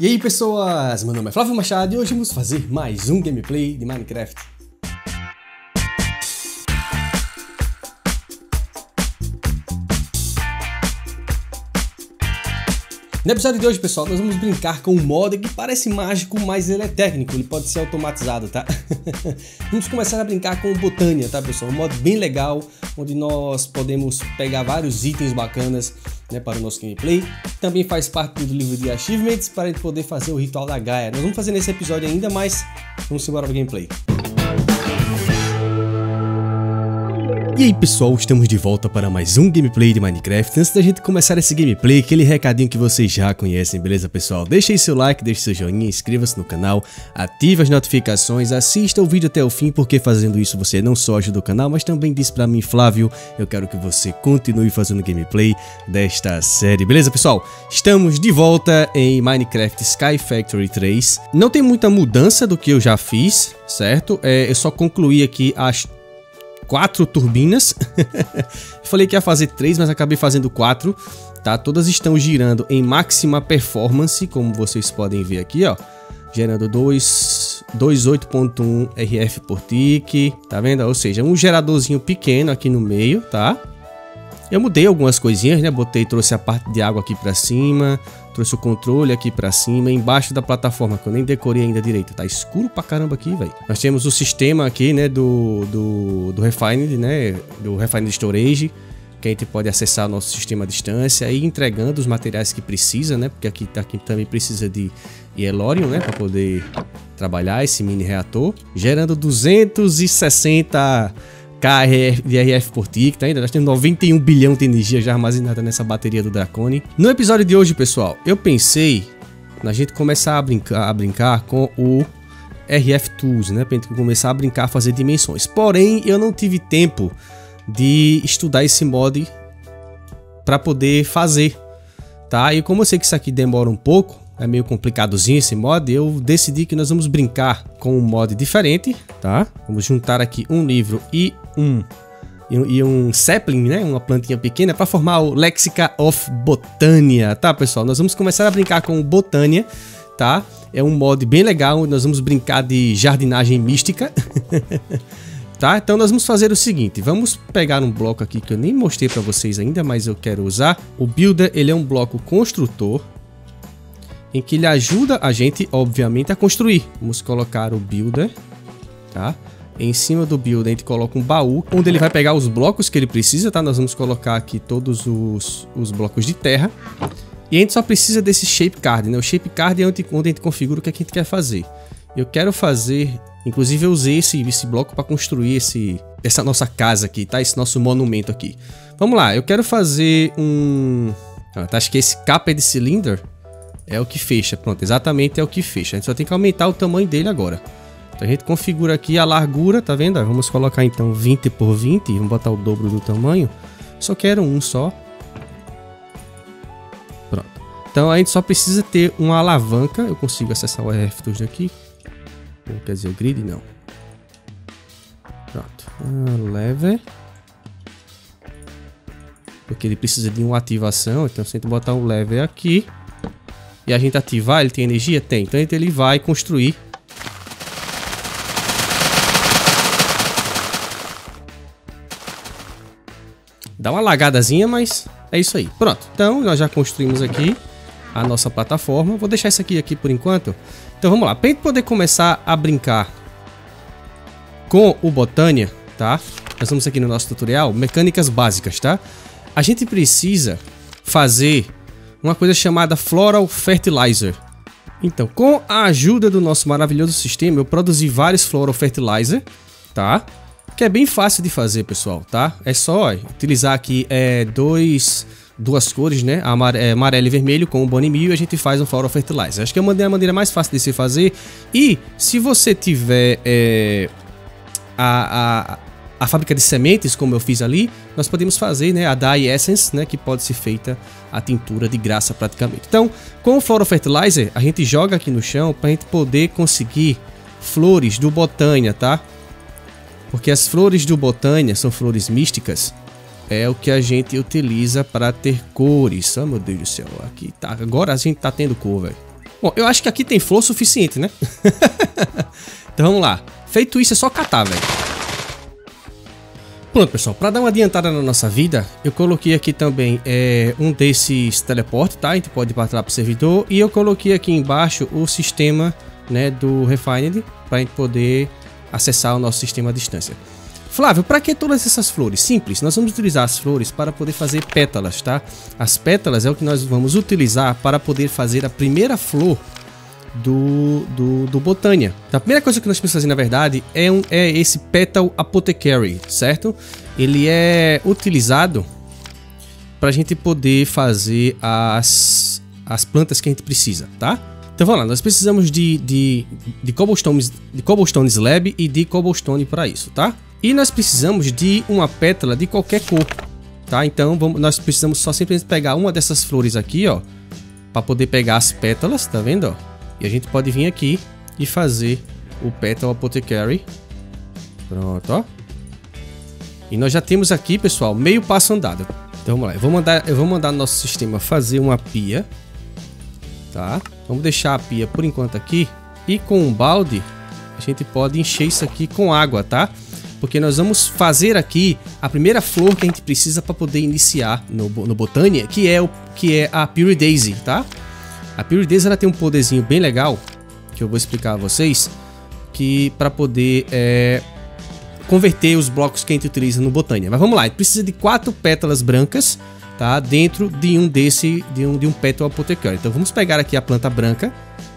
E aí pessoas, meu nome é Flávio Machado e hoje vamos fazer mais um gameplay de Minecraft. No episódio de hoje, pessoal, nós vamos brincar com um mod que parece mágico, mas ele é técnico, ele pode ser automatizado, tá? vamos começar a brincar com Botânia, tá, pessoal? Um mod bem legal, onde nós podemos pegar vários itens bacanas né, para o nosso gameplay. Também faz parte do livro de achievements para a gente poder fazer o ritual da Gaia. Nós vamos fazer nesse episódio ainda, mas vamos embora ao gameplay. E aí pessoal, estamos de volta para mais um gameplay de Minecraft. Antes da gente começar esse gameplay, aquele recadinho que vocês já conhecem, beleza pessoal? Deixe seu like, deixe seu joinha, inscreva-se no canal, ative as notificações, assista o vídeo até o fim, porque fazendo isso você não só ajuda o canal, mas também diz pra mim, Flávio, eu quero que você continue fazendo gameplay desta série, beleza pessoal? Estamos de volta em Minecraft Sky Factory 3. Não tem muita mudança do que eu já fiz, certo? É, eu só concluí aqui as quatro turbinas. Falei que ia fazer três, mas acabei fazendo quatro. Tá? Todas estão girando em máxima performance, como vocês podem ver aqui, ó. Gerando 28.1 RF por tick, tá vendo? Ou seja, um geradorzinho pequeno aqui no meio, tá? Eu mudei algumas coisinhas, né? Botei, trouxe a parte de água aqui para cima, trouxe o controle aqui para cima, embaixo da plataforma, que eu nem decorei ainda direito. Tá escuro pra caramba aqui, velho. Nós temos o sistema aqui, né, do, do, do Refined, né, do Refined Storage, que a gente pode acessar o nosso sistema à distância e entregando os materiais que precisa, né, porque aqui, aqui também precisa de Yellorium, né, para poder trabalhar esse mini reator, gerando 260 KRF por tick, tá ainda? Nós temos 91 bilhão de energia já armazenada nessa bateria do Dracone. No episódio de hoje, pessoal, eu pensei na gente começar a brincar, a brincar com o RF Tools, né? Pra gente começar a brincar, a fazer dimensões. Porém, eu não tive tempo de estudar esse mod para poder fazer, tá? E como eu sei que isso aqui demora um pouco, é meio complicadozinho esse mod, eu decidi que nós vamos brincar com um mod diferente, tá? Vamos juntar aqui um livro e um e um sapling, né, uma plantinha pequena para formar o Lexica of Botania, tá, pessoal? Nós vamos começar a brincar com o Botania, tá? É um mod bem legal, nós vamos brincar de jardinagem mística. tá? Então nós vamos fazer o seguinte, vamos pegar um bloco aqui que eu nem mostrei para vocês ainda, mas eu quero usar. O Builder, ele é um bloco construtor, em que ele ajuda a gente, obviamente, a construir. Vamos colocar o builder, tá? Em cima do builder a gente coloca um baú, onde ele vai pegar os blocos que ele precisa, tá? Nós vamos colocar aqui todos os, os blocos de terra. E a gente só precisa desse shape card, né? O shape card é onde, onde a gente configura o que, é que a gente quer fazer. Eu quero fazer, inclusive eu usei esse, esse bloco para construir esse, essa nossa casa aqui, tá? Esse nosso monumento aqui. Vamos lá, eu quero fazer um... Ah, tá, acho que esse capa de cylinder é o que fecha, pronto, exatamente é o que fecha. A gente só tem que aumentar o tamanho dele agora. A gente configura aqui a largura, tá vendo? Vamos colocar então 20 por 20, vamos botar o dobro do tamanho. Só quero um só. Pronto. Então a gente só precisa ter uma alavanca. Eu consigo acessar o RF daqui. Quer dizer, o grid não. Pronto. Ah, lever. Porque ele precisa de uma ativação. Então se a gente botar o lever aqui e a gente ativar, ele tem energia? Tem. Então ele vai construir Dá uma lagadazinha, mas é isso aí. Pronto, então nós já construímos aqui a nossa plataforma. Vou deixar isso aqui, aqui por enquanto. Então vamos lá, para gente poder começar a brincar com o Botânia, tá? Nós vamos aqui no nosso tutorial, mecânicas básicas, tá? A gente precisa fazer uma coisa chamada Floral Fertilizer. Então, com a ajuda do nosso maravilhoso sistema, eu produzi vários Floral Fertilizer, tá? Que é bem fácil de fazer, pessoal, tá? É só ó, utilizar aqui é, dois, duas cores, né? É, amarelo e vermelho com o Bonnie Meal e a gente faz um Floral Fertilizer. Acho que é uma maneira mais fácil de se fazer. E se você tiver é, a, a a fábrica de sementes, como eu fiz ali, nós podemos fazer né, a Dye Essence, né, que pode ser feita a tintura de graça praticamente. Então, com o Floral Fertilizer, a gente joga aqui no chão para a gente poder conseguir flores do Botânia, tá? Porque as flores do Botânia são flores místicas, é o que a gente utiliza para ter cores. Oh, meu Deus do céu, aqui tá. Agora a gente tá tendo cor, velho. Bom, eu acho que aqui tem flor suficiente, né? então vamos lá. Feito isso, é só catar, velho. Pronto, pessoal, para dar uma adiantada na nossa vida, eu coloquei aqui também é, um desses teleportes, tá? A gente pode trás para o servidor. E eu coloquei aqui embaixo o sistema né, do Refined, para a gente poder acessar o nosso sistema à distância. Flávio, para que todas essas flores? Simples, nós vamos utilizar as flores para poder fazer pétalas, tá? As pétalas é o que nós vamos utilizar para poder fazer a primeira flor do, do, do Botânia. Então, a primeira coisa que nós precisamos fazer, na verdade, é, um, é esse Petal Apothecary, certo? Ele é utilizado para a gente poder fazer as, as plantas que a gente precisa, tá? Então vamos lá, nós precisamos de, de, de, cobblestone, de cobblestone slab e de cobblestone para isso, tá? E nós precisamos de uma pétala de qualquer cor, tá? Então vamos, nós precisamos só simplesmente pegar uma dessas flores aqui, ó, para poder pegar as pétalas, tá vendo, ó? E a gente pode vir aqui e fazer o Petal Apothecary. Pronto, ó. E nós já temos aqui, pessoal, meio passo andado. Então vamos lá, eu vou mandar, eu vou mandar nosso sistema fazer uma pia. Tá? Vamos deixar a pia por enquanto aqui. E com um balde, a gente pode encher isso aqui com água, tá? Porque nós vamos fazer aqui a primeira flor que a gente precisa para poder iniciar no, no Botânia, que é, o, que é a Pure Daisy, tá? A Pure Daisy ela tem um poderzinho bem legal, que eu vou explicar a vocês, que para poder é, converter os blocos que a gente utiliza no Botânia. Mas vamos lá, a gente precisa de quatro pétalas brancas, tá? Dentro de um desse, de um, de um pétalo apotecário. Então vamos pegar aqui a planta branca,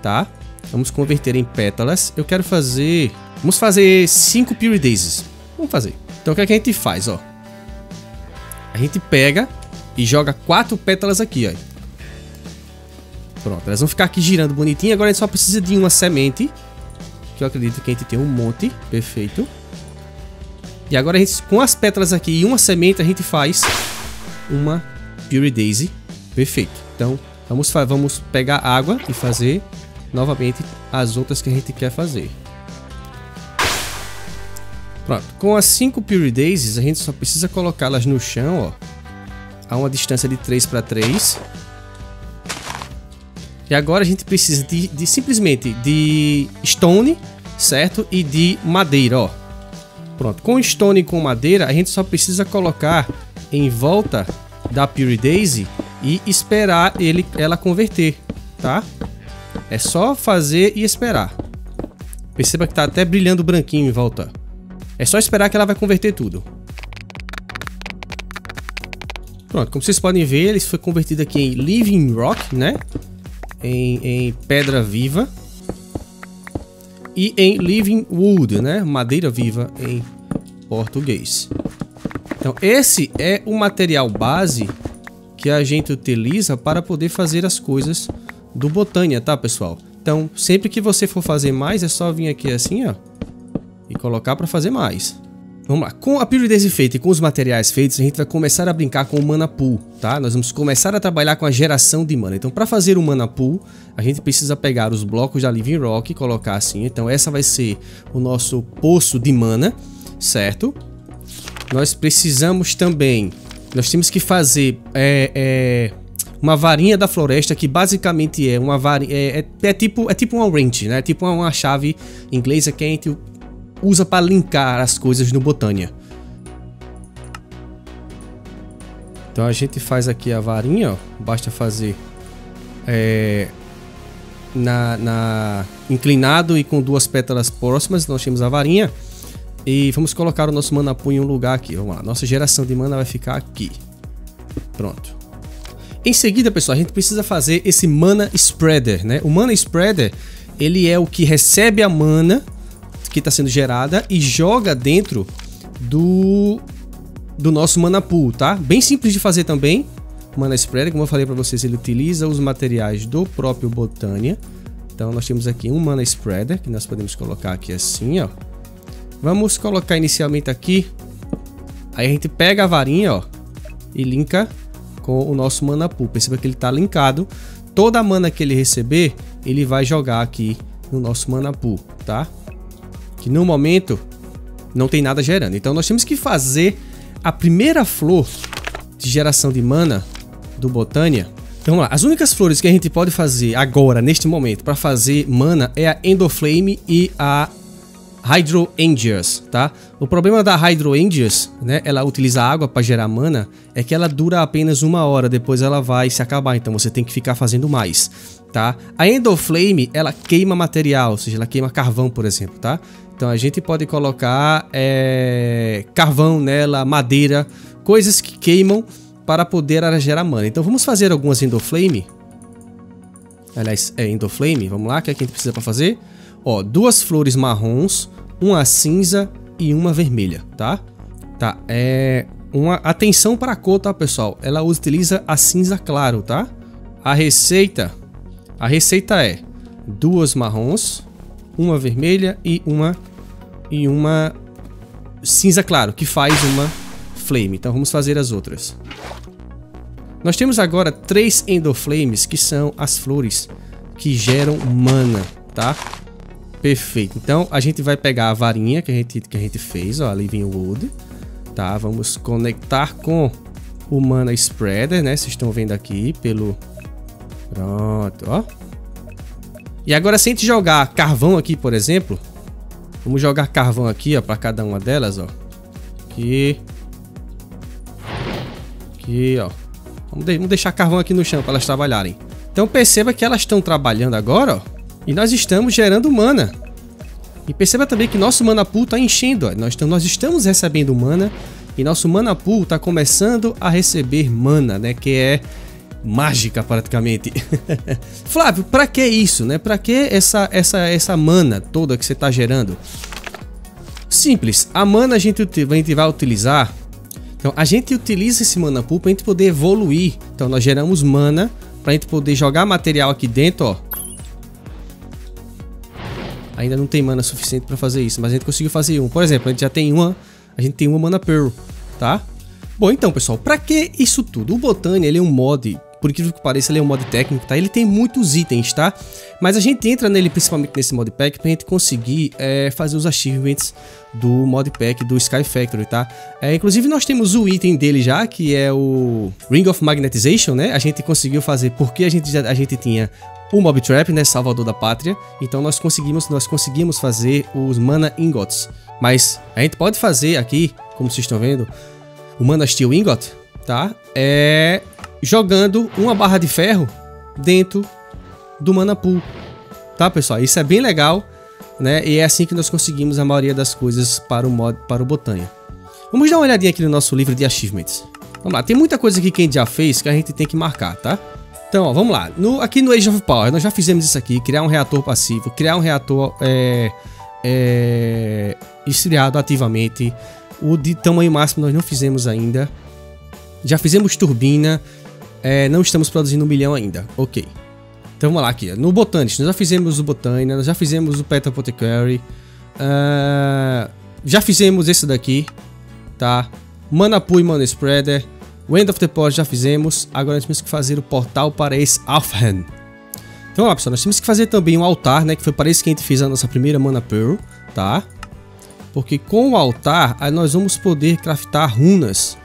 tá? Vamos converter em pétalas. Eu quero fazer, vamos fazer cinco Pure Daisies. Vamos fazer. Então o que, é que a gente faz, ó? A gente pega e joga quatro pétalas aqui, ó. Pronto, elas vão ficar aqui girando bonitinho. Agora a gente só precisa de uma semente. Que eu acredito que a gente tem um monte. Perfeito. E agora a gente, com as pétalas aqui e uma semente, a gente faz uma Pure Daisy. Perfeito. Então, vamos, vamos pegar água e fazer novamente as outras que a gente quer fazer. Pronto. Com as 5 Pure Daisies, a gente só precisa colocá-las no chão, ó. A uma distância de 3 para 3. E agora a gente precisa de, de simplesmente de stone, certo? E de madeira, ó. Pronto, com stone e com madeira, a gente só precisa colocar em volta da Pure Daisy e esperar ele, ela converter, tá? É só fazer e esperar. Perceba que tá até brilhando branquinho em volta. É só esperar que ela vai converter tudo. Pronto, como vocês podem ver, ele foi convertido aqui em Living Rock, né? em, em pedra viva e em living wood, né? Madeira viva em português. Então, esse é o material base que a gente utiliza para poder fazer as coisas do Botânia, tá, pessoal? Então, sempre que você for fazer mais, é só vir aqui assim, ó, e colocar para fazer mais. Vamos lá, com a Pure feita e com os materiais feitos, a gente vai começar a brincar com o Mana Pool, tá? Nós vamos começar a trabalhar com a geração de mana. Então, para fazer o Mana Pool, a gente precisa pegar os blocos da Living Rock e colocar assim. Então, essa vai ser o nosso poço de mana, certo? Nós precisamos também, nós temos que fazer é, é, uma varinha da floresta, que basicamente é uma varinha, é, é, é, tipo, é tipo uma wrench, né? É tipo uma, uma chave inglesa que a gente usa para linkar as coisas no Botânia. Então a gente faz aqui a varinha, ó. basta fazer é, na, na, inclinado e com duas pétalas próximas, nós temos a varinha. E vamos colocar o nosso mana pool em um lugar aqui, vamos lá. Nossa geração de mana vai ficar aqui. Pronto. Em seguida, pessoal, a gente precisa fazer esse mana spreader, né? O mana spreader, ele é o que recebe a mana que está sendo gerada e joga dentro do, do nosso mana pool, tá? Bem simples de fazer também. Mana Spreader, como eu falei para vocês, ele utiliza os materiais do próprio Botânia. Então nós temos aqui um Mana Spreader, que nós podemos colocar aqui assim, ó. Vamos colocar inicialmente aqui. Aí a gente pega a varinha, ó, e linka com o nosso Mana Pool. Perceba que ele está linkado. Toda a mana que ele receber, ele vai jogar aqui no nosso Mana Pool, tá? que no momento não tem nada gerando. Então nós temos que fazer a primeira flor de geração de mana do Botânia Então vamos lá, as únicas flores que a gente pode fazer agora, neste momento, para fazer mana é a Endoflame e a Hydroangias, tá? O problema da Hydroangias, né, ela utiliza água para gerar mana, é que ela dura apenas uma hora, depois ela vai se acabar, então você tem que ficar fazendo mais, tá? A Endoflame, ela queima material, ou seja, ela queima carvão, por exemplo, tá? Então a gente pode colocar é, carvão nela, madeira, coisas que queimam para poder gerar mana. Então vamos fazer algumas Endoflame. Aliás, é Endoflame, vamos lá, o que, é que a gente precisa para fazer? Ó, duas flores marrons, uma cinza e uma vermelha, tá? Tá, é... Uma atenção para a cor, tá, pessoal? Ela utiliza a cinza claro, tá? A receita... A receita é duas marrons, uma vermelha e uma... E uma cinza claro, que faz uma flame. Então vamos fazer as outras. Nós temos agora três Endoflames, que são as flores que geram mana, tá? Perfeito. Então, a gente vai pegar a varinha que a gente, que a gente fez, ó, a Living Wood, tá? Vamos conectar com o Mana Spreader, né? Vocês estão vendo aqui pelo... Pronto, ó. E agora, se a gente jogar carvão aqui, por exemplo, vamos jogar carvão aqui, ó, para cada uma delas, ó. Aqui. Aqui, ó. Vamos, de vamos deixar carvão aqui no chão para elas trabalharem. Então perceba que elas estão trabalhando agora, ó. E nós estamos gerando mana. E perceba também que nosso mana pool está enchendo. Nós, nós estamos recebendo mana. E nosso mana pool está começando a receber mana, né? Que é mágica praticamente. Flávio, para que isso, né? Para que essa essa essa mana toda que você está gerando? Simples. A mana a gente, a gente vai utilizar então a gente utiliza esse mana pool para a gente poder evoluir. Então nós geramos mana para a gente poder jogar material aqui dentro, ó. Ainda não tem mana suficiente para fazer isso, mas a gente conseguiu fazer um. Por exemplo, a gente já tem uma, a gente tem uma mana pearl, tá? Bom, então, pessoal, para que isso tudo? O Botania, ele é um mod por incrível que pareça, ele é um mod técnico, tá? Ele tem muitos itens, tá? Mas a gente entra nele principalmente nesse modpack pra gente conseguir é, fazer os achievements do modpack do Sky Factory, tá? É, inclusive nós temos o item dele já, que é o Ring of Magnetization, né? A gente conseguiu fazer porque a gente, já, a gente tinha o Mob Trap, né, Salvador da Pátria. Então nós conseguimos, nós conseguimos fazer os Mana Ingots. Mas a gente pode fazer aqui, como vocês estão vendo, o Mana Steel Ingot, tá? É jogando uma barra de ferro dentro do Mana Pool. Tá, pessoal? Isso é bem legal, né? E é assim que nós conseguimos a maioria das coisas para o mod, para o Botânia. Vamos dar uma olhadinha aqui no nosso livro de achievements. Vamos lá, tem muita coisa aqui que a gente já fez que a gente tem que marcar, tá? Então, ó, vamos lá. No, aqui no Age of Power, nós já fizemos isso aqui, criar um reator passivo, criar um reator é, é, esfriado ativamente. O de tamanho máximo nós não fizemos ainda. Já fizemos turbina, é, não estamos produzindo um milhão ainda. Ok. Então vamos lá aqui. No Botanics, nós já fizemos o Botânia, nós já fizemos o Pet Apothecary. Uh, já fizemos esse daqui, tá? Manapu e Mana Spreader. Wind of the Pod já fizemos. Agora nós temos que fazer o portal para esse Alfhen. Então, ó, pessoal, nós temos que fazer também um altar, né? Que foi para isso que a gente fez a nossa primeira Mana Pearl, tá? Porque com o altar, nós vamos poder craftar runas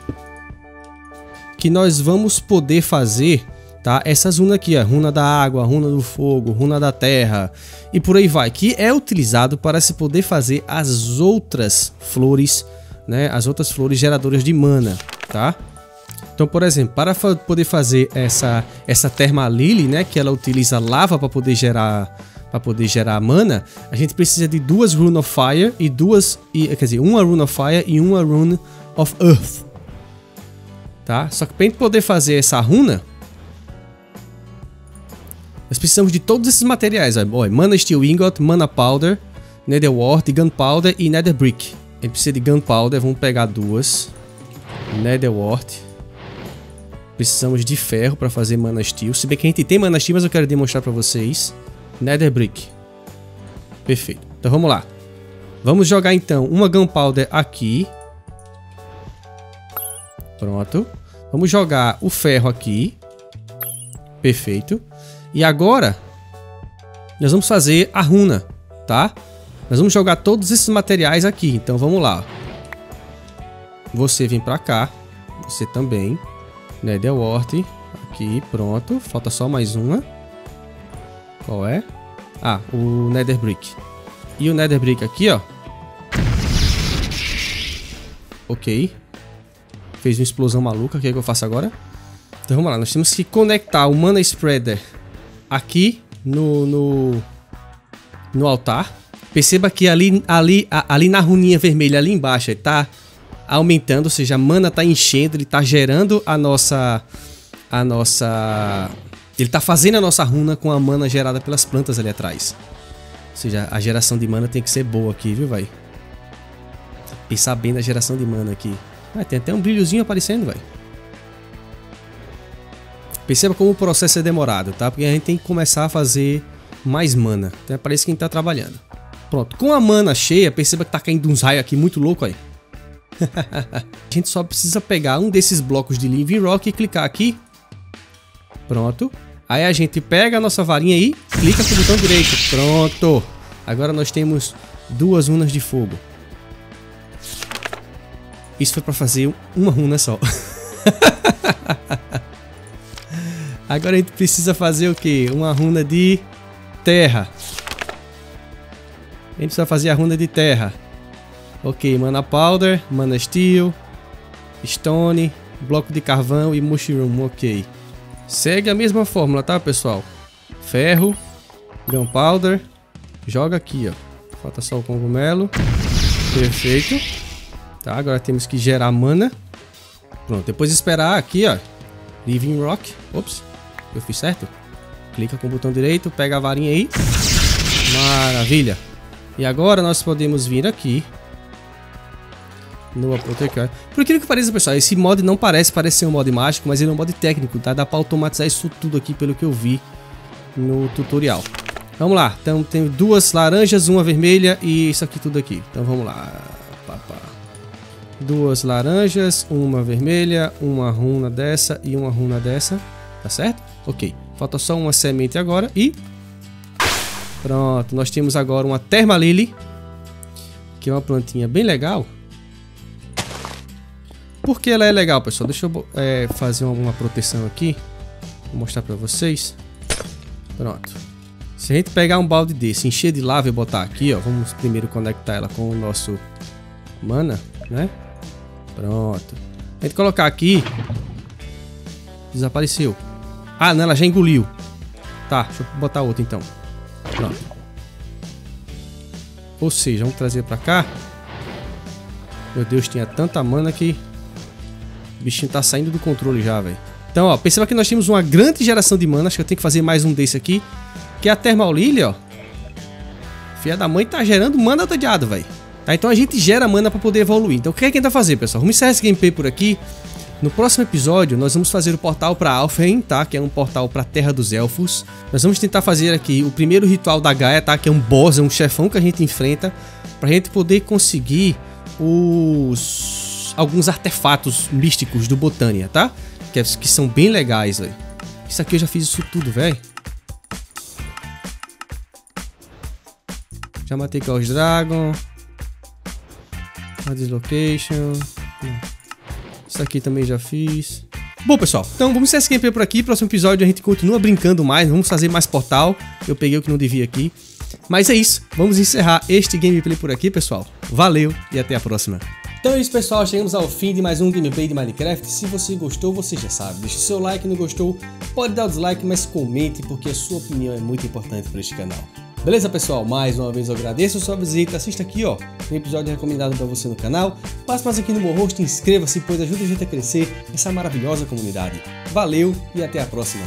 que nós vamos poder fazer tá? Essas runas aqui, a runa da água, runa do fogo, runa da terra e por aí vai, que é utilizado para se poder fazer as outras flores, né? As outras flores geradoras de mana, tá? Então, por exemplo, para poder fazer essa essa Lily, né, que ela utiliza lava para poder gerar para poder gerar mana, a gente precisa de duas Rune of Fire e duas, e, quer dizer, uma Rune of Fire e uma Rune of Earth, tá? Só que para gente poder fazer essa runa, nós precisamos de todos esses materiais, ó. Mana Steel Ingot, Mana Powder, Nether Wart, Gunpowder e Nether Brick. A gente precisa de Gunpowder, vamos pegar duas. Nether Wart. Precisamos de ferro para fazer Mana Steel. Se bem que a gente tem Mana Steel, mas eu quero demonstrar para vocês. Nether Brick. Perfeito. Então vamos lá. Vamos jogar então uma Gunpowder aqui. Pronto. Vamos jogar o ferro aqui. Perfeito. E agora, nós vamos fazer a runa, tá? Nós vamos jogar todos esses materiais aqui. Então vamos lá. Você vem pra cá. Você também. Netherwort. Aqui, pronto. Falta só mais uma. Qual é? Ah, o Nether Brick. E o Nether Brick aqui, ó. Ok. Fez uma explosão maluca. O que, é que eu faço agora? Então vamos lá. Nós temos que conectar o Mana Spreader aqui no, no, no altar. Perceba que ali, ali, ali na runinha vermelha, ali embaixo, está aumentando, ou seja, a mana está enchendo, ele está gerando a nossa... A nossa... Ele está fazendo a nossa runa com a mana gerada pelas plantas ali atrás. Ou seja, a geração de mana tem que ser boa aqui, viu, vai? Pensar bem na geração de mana aqui. Ah, tem até um brilhozinho aparecendo, vai. Perceba como o processo é demorado, tá? Porque a gente tem que começar a fazer mais mana. Então parece que a gente tá trabalhando. Pronto, com a mana cheia, perceba que tá caindo uns raios aqui muito louco aí. a gente só precisa pegar um desses blocos de Living Rock e clicar aqui. Pronto. Aí a gente pega a nossa varinha aí, clica com o botão direito. Pronto. Agora nós temos duas runas de fogo. Isso foi pra fazer uma runa só. Agora a gente precisa fazer o que? Uma runa de terra. A gente precisa fazer a runa de terra. Ok, mana powder, mana steel, stone, bloco de carvão e mushroom, ok. Segue a mesma fórmula, tá pessoal? Ferro, gunpowder, joga aqui, ó. Falta só o cogumelo. Perfeito. Tá, agora temos que gerar mana. Pronto, depois esperar aqui, ó. Living Rock. Ops. Eu fiz certo? Clica com o botão direito, pega a varinha aí. Maravilha. E agora nós podemos vir aqui. No Apothecary. Por aquilo que pareça, pessoal, esse mod não parece, parece ser um mod mágico, mas ele é um mod técnico, tá? Dá pra automatizar isso tudo aqui, pelo que eu vi no tutorial. Vamos lá. Então tem duas laranjas, uma vermelha e isso aqui tudo aqui. Então vamos lá. Duas laranjas, uma vermelha, uma runa dessa e uma runa dessa. Tá certo? Ok. Falta só uma semente agora e... Pronto, nós temos agora uma Termalily, que é uma plantinha bem legal. Por que ela é legal, pessoal? Deixa eu é, fazer uma proteção aqui. Vou mostrar pra vocês. Pronto. Se a gente pegar um balde desse, encher de lava e botar aqui, ó. Vamos primeiro conectar ela com o nosso mana, né? Pronto. A gente colocar aqui. Desapareceu. Ah, não, ela já engoliu. Tá, deixa eu botar outra então. Pronto. Ou seja, vamos trazer pra cá. Meu Deus, tinha tanta mana que... O bichinho tá saindo do controle já, velho. Então, ó, perceba que nós temos uma grande geração de mana. Acho que eu tenho que fazer mais um desse aqui. Que é a Thermal Lily, ó. Filha da mãe tá gerando mana odiado, velho. Tá, então a gente gera mana pra poder evoluir. Então o que é que a gente vai fazer, pessoal? Vamos encerrar esse gameplay por aqui. No próximo episódio, nós vamos fazer o portal para Alfheim, tá? Que é um portal para a Terra dos Elfos. Nós vamos tentar fazer aqui o primeiro ritual da Gaia, tá? Que é um boss, é um chefão que a gente enfrenta, para a gente poder conseguir os alguns artefatos místicos do Botânia, tá? Que, é, que são bem legais, velho. Isso aqui eu já fiz isso tudo, velho. Já matei Chaos Dragon. A Dislocation. Isso aqui também já fiz. Bom, pessoal, então vamos encerrar esse gameplay por aqui. Próximo episódio a gente continua brincando mais, vamos fazer mais portal. Eu peguei o que não devia aqui. Mas é isso, vamos encerrar este gameplay por aqui, pessoal. Valeu e até a próxima. Então é isso, pessoal. Chegamos ao fim de mais um gameplay de Minecraft. Se você gostou, você já sabe. Deixe seu like, não gostou, pode dar o dislike, mas comente, porque a sua opinião é muito importante para este canal. Beleza, pessoal? Mais uma vez eu agradeço a sua visita. Assista aqui, ó, um episódio recomendado para você no canal. Passe mais aqui no meu rosto, inscreva-se, pois ajuda a gente a crescer essa maravilhosa comunidade. Valeu e até a próxima.